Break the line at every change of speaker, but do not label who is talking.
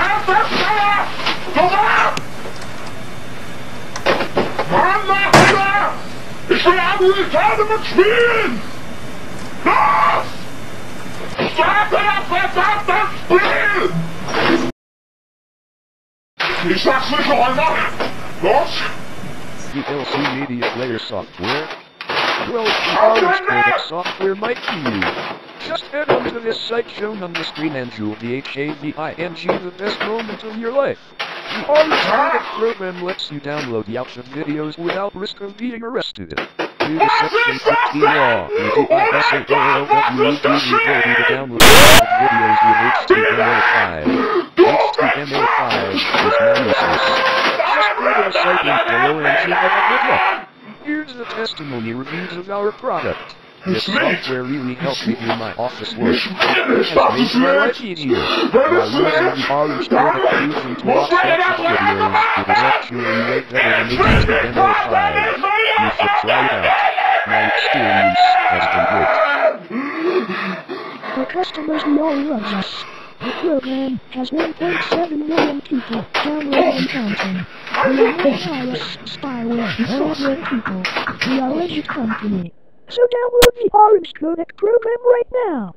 Alter! Ich will Amerikaner mit Spielen! Los! Starte das verdammte Spiel! Ich sag's nicht einmal! Los!
DLC Media Player software. Well, the Orange Codec software might be you. Just head on to this site shown on the screen and you'll be H-A-V-I-N-G the best moment of your life. The Codec program lets you download and videos without risk of being arrested. Due to Section 60 law, the DISAOLWEDV ability to download videos with HTML5. HTML5 is malicious. Just go to the site link below and you have a good luck. Here's the testimony reviews of our product. This software really helped me do my office work. It has made my life easier. While using the orange codec fusion to watch lots of videos, it is actually way better than HTML5. You should try it out. My experience has been great.
For customers loves us. The program has 1.7 million people downloading content. We are virus, spyware, software people. We are a legit company. So download the Orange Codec program right now.